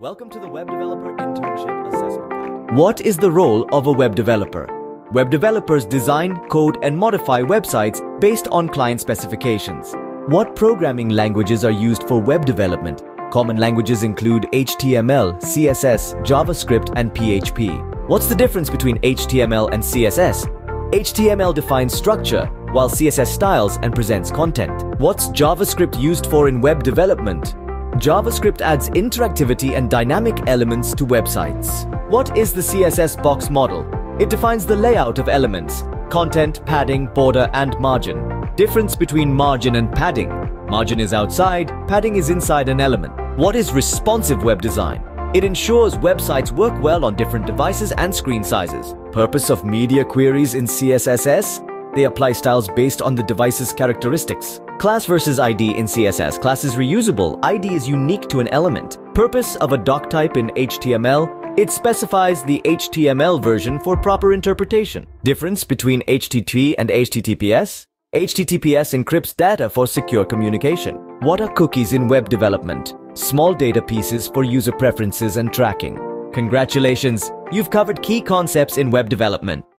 Welcome to the Web Developer Internship Assessment Guide. What is the role of a web developer? Web developers design, code, and modify websites based on client specifications. What programming languages are used for web development? Common languages include HTML, CSS, JavaScript, and PHP. What's the difference between HTML and CSS? HTML defines structure, while CSS styles and presents content. What's JavaScript used for in web development? JavaScript adds interactivity and dynamic elements to websites. What is the CSS box model? It defines the layout of elements, content, padding, border, and margin. Difference between margin and padding. Margin is outside, padding is inside an element. What is responsive web design? It ensures websites work well on different devices and screen sizes. Purpose of media queries in CSS? They apply styles based on the device's characteristics. Class versus ID in CSS. Class is reusable. ID is unique to an element. Purpose of a doc type in HTML. It specifies the HTML version for proper interpretation. Difference between HTTP and HTTPS. HTTPS encrypts data for secure communication. What are cookies in web development? Small data pieces for user preferences and tracking. Congratulations, you've covered key concepts in web development.